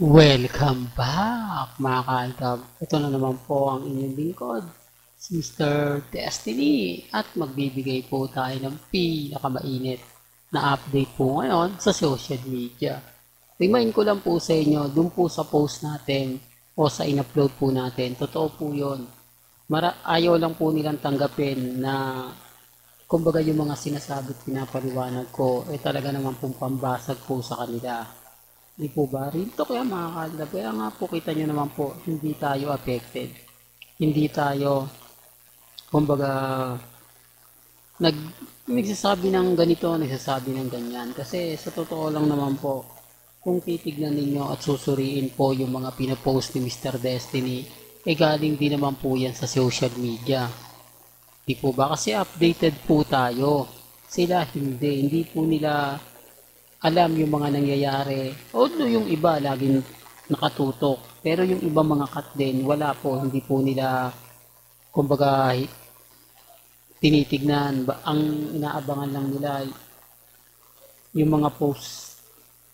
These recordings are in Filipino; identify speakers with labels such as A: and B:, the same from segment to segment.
A: Welcome back mga kaltab. Ito na naman po ang inyong lingkod, Mr. Destiny. At magbibigay po tayo ng pinakamainit na update po ngayon sa social media. Remind ko lang po sa inyo, dun po sa post natin o sa in-upload po natin, totoo po yun. Mara ayaw lang po nilang tanggapin na kumbaga yung mga sinasabi pinapaliwanag ko, eh talaga naman pong pambasag po sa kanila. Di po ba? Rito kaya mga kalab. Kaya nga po kita nyo naman po, hindi tayo affected. Hindi tayo, kumbaga, nag, nagsasabi ng ganito, nagsasabi ng ganyan. Kasi sa totoo lang naman po, kung titignan ninyo at susuriin po yung mga pinapost ni Mr. Destiny, eh galing din naman po yan sa social media. Di po ba? Kasi updated po tayo. Sila hindi. Hindi po nila alam yung mga nangyayari. Although yung iba laging nakatutok. Pero yung iba mga cut din, wala po. Hindi po nila, kumbaga, tinitignan. Ang inaabangan lang nila, yung mga posts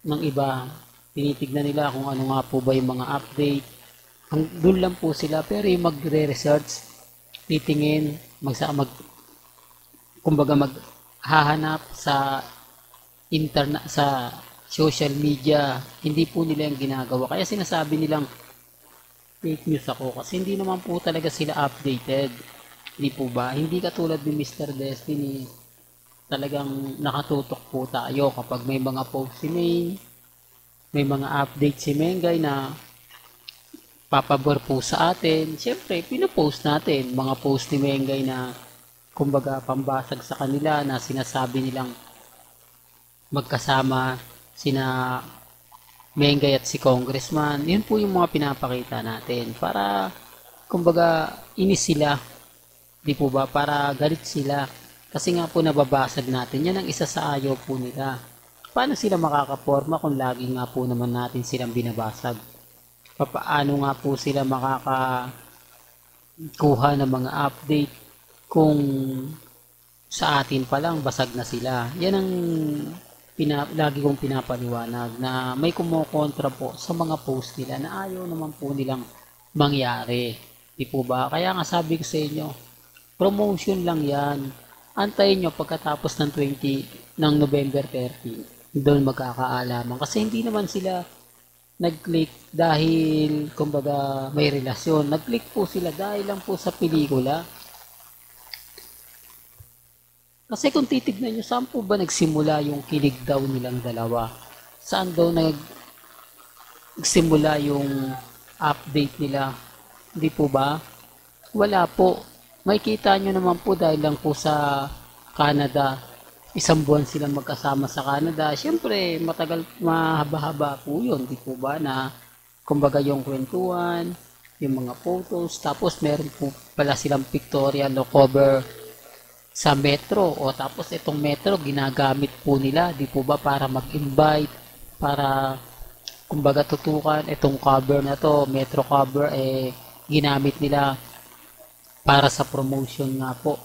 A: ng iba, tinitignan nila kung ano nga po ba yung mga update. Ang, doon lang po sila. Pero yung magre-research, titingin, magsa mag, kumbaga maghahanap sa internet sa social media, hindi po nila yung ginagawa. Kaya sinasabi nilang fake news ako kasi hindi naman po talaga sila updated. Hindi po ba? Hindi katulad ni Mr. Destiny, talagang nakatutok po tayo kapag may mga post si May, may mga update si Mengay na papabor po sa atin. Siyempre, pinopost natin mga post ni Mengay na kumbaga pambasag sa kanila na sinasabi nilang magkasama sina Mengay at si Congressman. Yun po yung mga pinapakita natin para kumbaga inis sila. Di po ba? Para galit sila. Kasi nga po nababasag natin. Yan ang isa sa ayaw po nila. Paano sila makakaporma kung lagi nga po naman natin silang binabasag? Papaano nga po sila makakakuha ng mga update kung sa atin pa lang basag na sila. Yan ang pina, lagi kong pinapaliwanag na may kumukontra po sa mga post nila na ayaw naman po nilang mangyari. Di po ba? Kaya nga sabi ko sa inyo, promotion lang yan. Antayin nyo pagkatapos ng 20 ng November 13. Doon magkakaalaman. Kasi hindi naman sila nag-click dahil kumbaga may relasyon. Nag-click po sila dahil lang po sa pelikula. Kasi kung titignan nyo, saan po ba nagsimula yung kilig daw nilang dalawa? Saan daw nag nagsimula yung update nila? Hindi po ba? Wala po. May kita nyo naman po dahil lang po sa Canada. Isang buwan silang magkasama sa Canada. Siyempre, matagal, mahaba-haba po yun. Di po ba na kumbaga yung kwentuhan, yung mga photos, tapos meron po pala silang pictorial o cover sa metro. O tapos itong metro ginagamit po nila di po ba para mag-invite para kumbaga tutukan itong cover na to metro cover eh ginamit nila para sa promotion nga po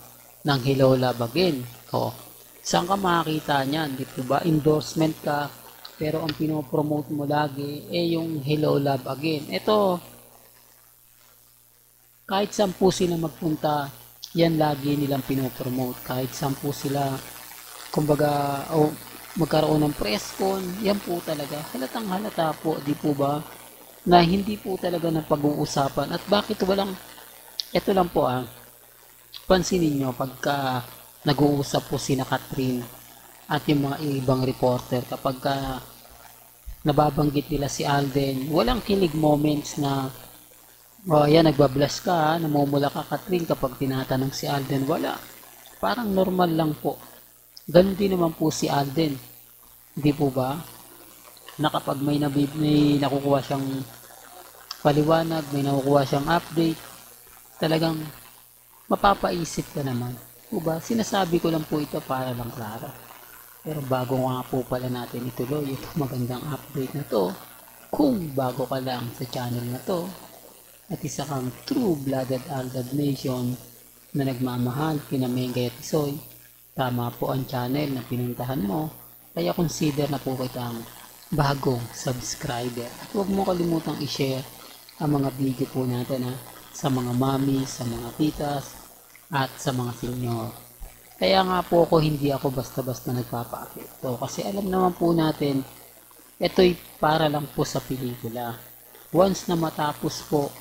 A: ng Hello Love Again. O saan ka makakita niyan? Di po ba endorsement ka pero ang pinopromote mo lagi eh yung Hello Love Again. Ito kahit saan po sila magpunta yan lagi nilang pinopromote. Kahit saan po sila kumbaga o magkaroon ng press con yan po talaga. Halatang halata po di po ba? Na hindi po talaga ng pag-uusapan. At bakit walang ito lang po ah. Pansinin nyo pagka nag-uusap po sina Catherine at yung mga ibang reporter kapag ka nababanggit nila si Alden walang kilig moments na Oh, yan, nagbablush ka, namumula ka, Katrin, kapag tinatanong si Alden. Wala. Parang normal lang po. Ganon din naman po si Alden. Hindi po ba? Na may, nabib, may nakukuha siyang paliwanag, may nakukuha siyang update, talagang mapapaisip ka naman. Po ba? Sinasabi ko lang po ito para lang klaro. Pero bago nga po pala natin ituloy ito magandang update na to, kung bago ka lang sa channel na to, at isa kang true-blooded Aldab Nation na nagmamahal kina Mengay at Isoy, tama po ang channel na pinuntahan mo, kaya consider na po kitang bagong subscriber. At huwag mo kalimutang i-share ang mga video po natin ha, sa mga mami, sa mga titas, at sa mga senior. Kaya nga po ako hindi ako basta-basta nagpapa-apekto kasi alam naman po natin ito'y para lang po sa pelikula. Once na matapos po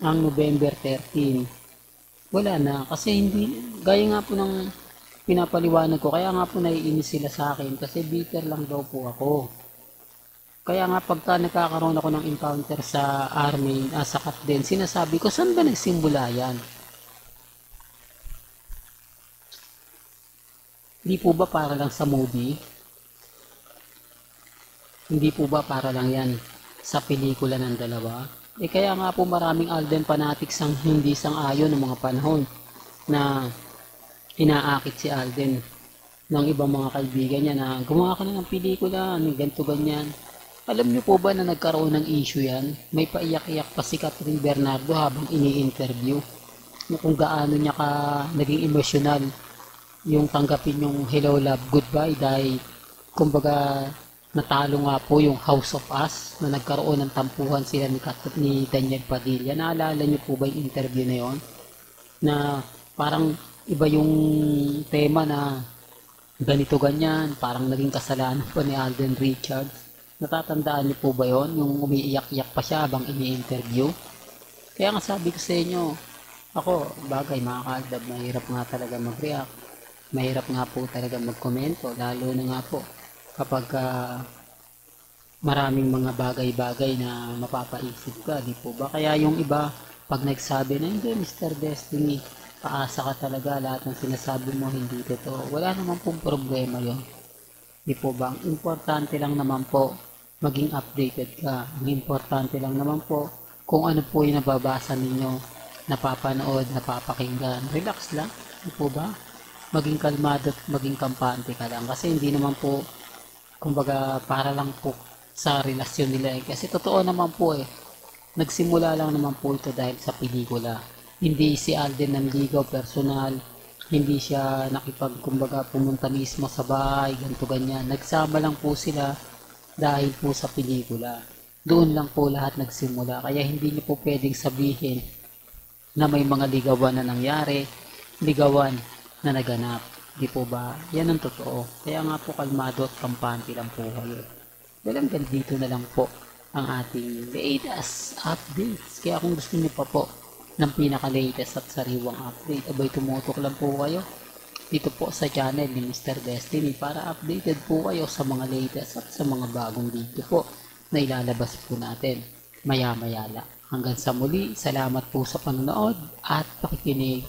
A: ang November 13, wala na kasi hindi gaya nga po ng pinapaliwanag ko kaya nga po naiinis sila sa akin kasi bitter lang daw po ako. Kaya nga pagka nagkakaroon ako ng encounter sa army, ah, sa din, sinasabi ko, saan ba nagsimula yan? Hindi po ba para lang sa movie? Hindi po ba para lang yan sa pelikula ng dalawa? Eh kaya nga po maraming Alden fanatics ang hindi sang-ayon ng mga panahon na inaakit si Alden ng ibang mga kaibigan niya na gumawa ka na ng pelikula, ano, ganito ganyan. Alam niyo po ba na nagkaroon ng issue yan? May paiyak-iyak pa si Catherine Bernardo habang ini-interview kung gaano niya ka naging emosyonal yung tanggapin yung hello love goodbye dahil kumbaga natalo nga po yung House of Us na nagkaroon ng tampuhan sila ni, Kat ni Daniel Padilla. Naalala niyo po ba yung interview na yon? Na parang iba yung tema na ganito ganyan, parang naging kasalanan pa ni Alden Richards. Natatandaan niyo po ba yon Yung umiiyak-iyak pa siya habang ini-interview? Kaya nga sabi ko sa inyo, ako, bagay mga kaaldab, mahirap nga talaga mag-react mahirap nga po talaga magkomento lalo na nga po kapag uh, maraming mga bagay-bagay na mapapaisip ka, di po ba? Kaya yung iba, pag nagsabi na, hindi, Mr. Destiny, paasa ka talaga, lahat ng sinasabi mo, hindi totoo. Wala naman pong problema yon Di po ba? Ang importante lang naman po, maging updated ka. Ang importante lang naman po, kung ano po yung nababasa ninyo, napapanood, napapakinggan. Relax lang. Di po ba? maging kalmado at maging kampante ka lang. Kasi hindi naman po, kumbaga, para lang po sa relasyon nila eh. Kasi totoo naman po eh, nagsimula lang naman po ito dahil sa pelikula. Hindi si Alden nanligaw personal, hindi siya nakipag, kumbaga, pumunta mismo sa bahay, ganto ganyan. Nagsama lang po sila dahil po sa pelikula. Doon lang po lahat nagsimula. Kaya hindi niyo po pwedeng sabihin na may mga ligawan na nangyari, ligawan na naganap. Di po ba? Yan ang totoo. Kaya nga po kalmado at kampante lang po kayo. Hanggang dito na lang po ang ating latest updates. Kaya kung gusto niyo pa po ng pinaka-latest at sariwang update, abay tumutok lang po kayo dito po sa channel ni Mr. Destiny para updated po kayo sa mga latest at sa mga bagong video po na ilalabas po natin maya-maya lang. Hanggang sa muli, salamat po sa panonood at pakikinig